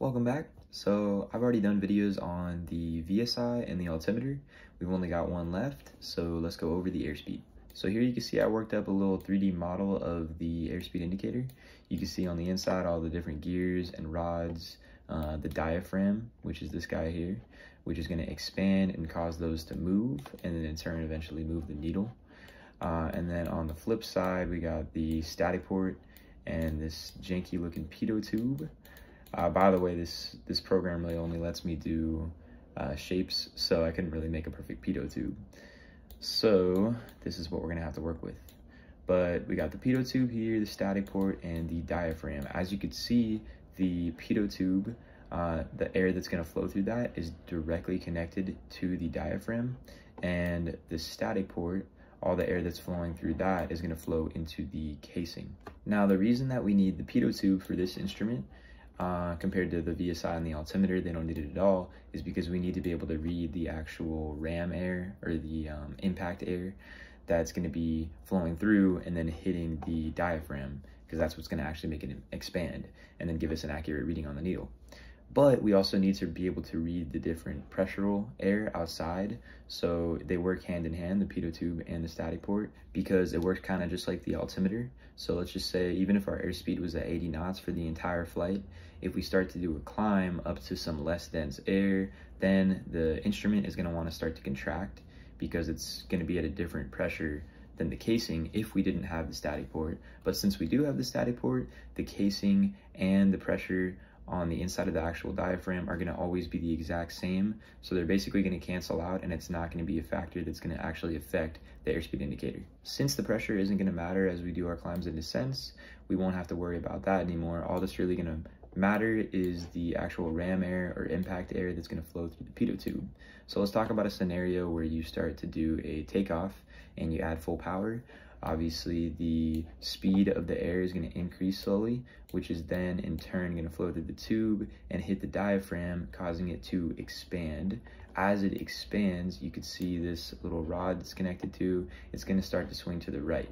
Welcome back. So I've already done videos on the VSI and the altimeter. We've only got one left, so let's go over the airspeed. So here you can see I worked up a little 3D model of the airspeed indicator. You can see on the inside all the different gears and rods, uh, the diaphragm, which is this guy here, which is going to expand and cause those to move, and then in turn eventually move the needle. Uh, and then on the flip side, we got the static port and this janky looking pitot tube. Uh, by the way, this, this program really only lets me do uh, shapes, so I couldn't really make a perfect pitot tube. So this is what we're gonna have to work with. But we got the pitot tube here, the static port, and the diaphragm. As you can see, the pitot tube, uh, the air that's gonna flow through that is directly connected to the diaphragm, and the static port, all the air that's flowing through that is gonna flow into the casing. Now, the reason that we need the pitot tube for this instrument uh, compared to the VSI and the altimeter, they don't need it at all, is because we need to be able to read the actual ram air or the um, impact air that's going to be flowing through and then hitting the diaphragm because that's what's going to actually make it expand and then give us an accurate reading on the needle. But we also need to be able to read the different pressural air outside. So they work hand in hand, the pitot tube and the static port, because it works kind of just like the altimeter. So let's just say, even if our airspeed was at 80 knots for the entire flight, if we start to do a climb up to some less dense air, then the instrument is gonna wanna start to contract because it's gonna be at a different pressure than the casing if we didn't have the static port. But since we do have the static port, the casing and the pressure on the inside of the actual diaphragm are going to always be the exact same. So they're basically going to cancel out and it's not going to be a factor that's going to actually affect the airspeed indicator. Since the pressure isn't going to matter as we do our climbs and descents, we won't have to worry about that anymore. All that's really going to matter is the actual ram air or impact air that's going to flow through the pitot tube. So let's talk about a scenario where you start to do a takeoff and you add full power obviously the speed of the air is going to increase slowly, which is then in turn going to flow through the tube and hit the diaphragm, causing it to expand. As it expands, you can see this little rod that's connected to, it's going to start to swing to the right.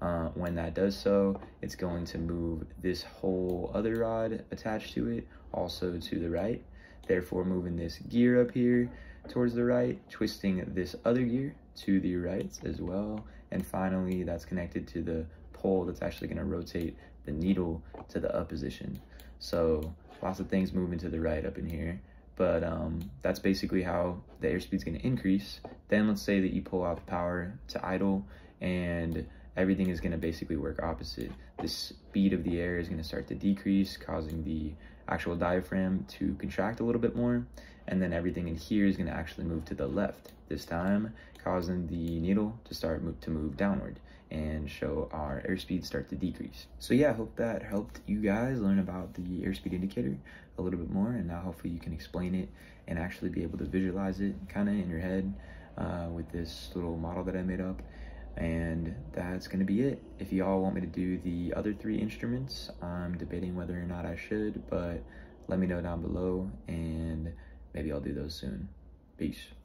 Uh, when that does so, it's going to move this whole other rod attached to it also to the right, therefore moving this gear up here towards the right, twisting this other gear to the right as well, and finally, that's connected to the pole that's actually gonna rotate the needle to the up position. So lots of things moving to the right up in here. But um, that's basically how the airspeed's gonna increase. Then let's say that you pull out the power to idle and everything is gonna basically work opposite. The speed of the air is gonna start to decrease, causing the actual diaphragm to contract a little bit more. And then everything in here is gonna actually move to the left this time, causing the needle to start move, to move downward and show our airspeed start to decrease. So yeah, I hope that helped you guys learn about the airspeed indicator a little bit more and now hopefully you can explain it and actually be able to visualize it kind of in your head uh, with this little model that I made up. And that's gonna be it. If y'all want me to do the other three instruments, I'm debating whether or not I should, but let me know down below and maybe I'll do those soon. Peace.